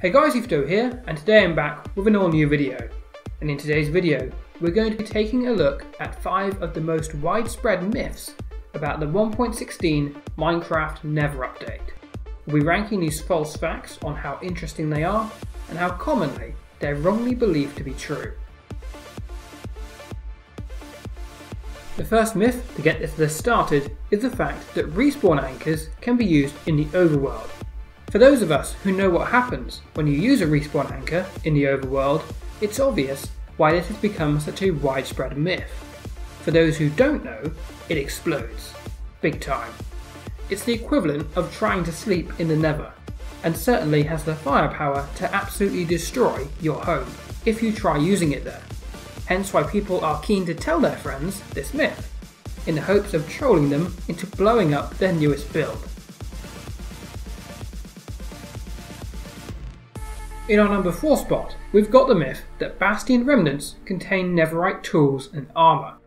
Hey guys, EthDo here, and today I'm back with an all new video. And in today's video, we're going to be taking a look at 5 of the most widespread myths about the 1.16 Minecraft Nether Update. We'll be ranking these false facts on how interesting they are, and how commonly they're wrongly believed to be true. The first myth to get this list started is the fact that respawn anchors can be used in the overworld for those of us who know what happens when you use a respawn anchor in the overworld, it's obvious why this has become such a widespread myth. For those who don't know, it explodes. Big time. It's the equivalent of trying to sleep in the nether, and certainly has the firepower to absolutely destroy your home if you try using it there. Hence why people are keen to tell their friends this myth, in the hopes of trolling them into blowing up their newest build. In our number 4 spot, we've got the myth that Bastion remnants contain Netherite tools and armour.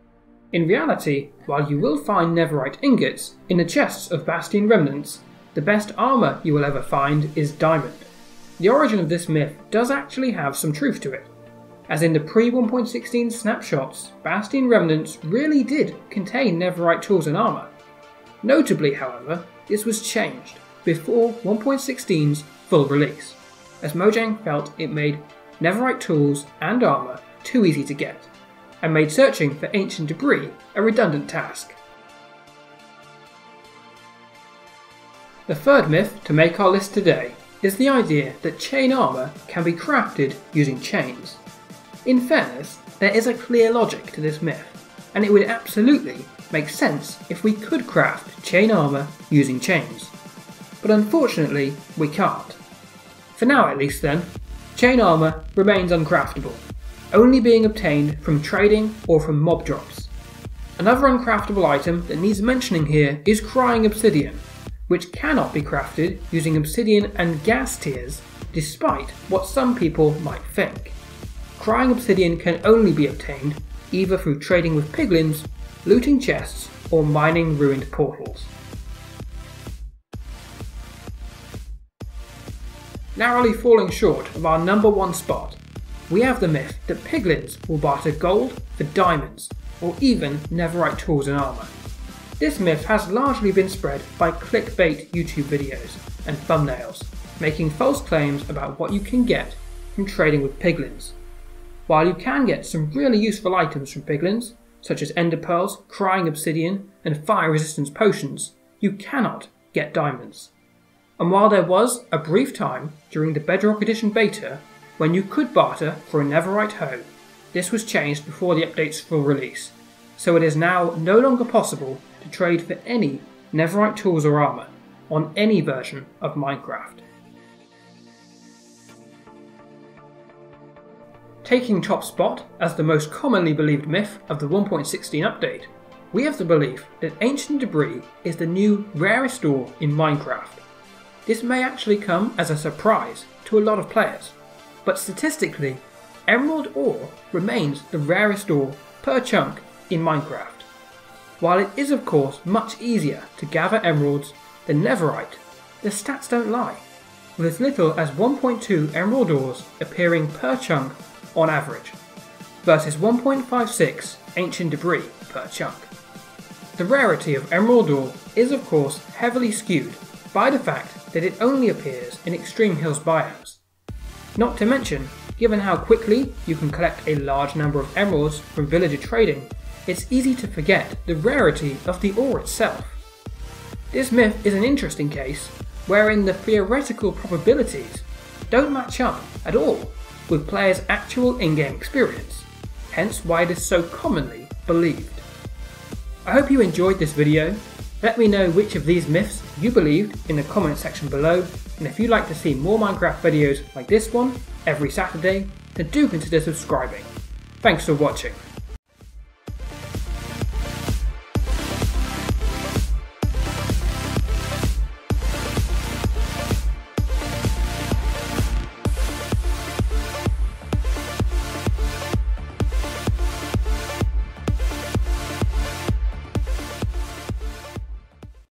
In reality, while you will find Netherite ingots in the chests of Bastion remnants, the best armour you will ever find is diamond. The origin of this myth does actually have some truth to it, as in the pre 1.16 snapshots, Bastion remnants really did contain Netherite tools and armour. Notably, however, this was changed before 1.16's full release as Mojang felt it made Netherite tools and armour too easy to get, and made searching for ancient debris a redundant task. The third myth to make our list today is the idea that chain armour can be crafted using chains. In fairness, there is a clear logic to this myth, and it would absolutely make sense if we could craft chain armour using chains. But unfortunately, we can't. For now at least then, chain armour remains uncraftable, only being obtained from trading or from mob drops. Another uncraftable item that needs mentioning here is Crying Obsidian, which cannot be crafted using obsidian and ghast tears despite what some people might think. Crying Obsidian can only be obtained either through trading with piglins, looting chests, or mining ruined portals. Narrowly falling short of our number one spot, we have the myth that piglins will barter gold for diamonds, or even netherite tools and armour. This myth has largely been spread by clickbait YouTube videos and thumbnails, making false claims about what you can get from trading with piglins. While you can get some really useful items from piglins, such as ender pearls, crying obsidian, and fire resistance potions, you cannot get diamonds. And while there was a brief time during the Bedrock Edition beta when you could barter for a Netherite hoe, this was changed before the update's full release, so it is now no longer possible to trade for any Netherite tools or armour on any version of Minecraft. Taking top spot as the most commonly believed myth of the 1.16 update, we have the belief that ancient debris is the new rarest ore in Minecraft this may actually come as a surprise to a lot of players, but statistically, emerald ore remains the rarest ore per chunk in Minecraft. While it is of course much easier to gather emeralds than netherite, the stats don't lie, with as little as 1.2 emerald ores appearing per chunk on average, versus 1.56 ancient debris per chunk. The rarity of emerald ore is of course heavily skewed by the fact that it only appears in extreme hills biomes. Not to mention, given how quickly you can collect a large number of emeralds from villager trading, it's easy to forget the rarity of the ore itself. This myth is an interesting case wherein the theoretical probabilities don't match up at all with players' actual in-game experience, hence why it is so commonly believed. I hope you enjoyed this video let me know which of these myths you believed in the comment section below, and if you'd like to see more Minecraft videos like this one every Saturday, then do consider subscribing. Thanks for watching.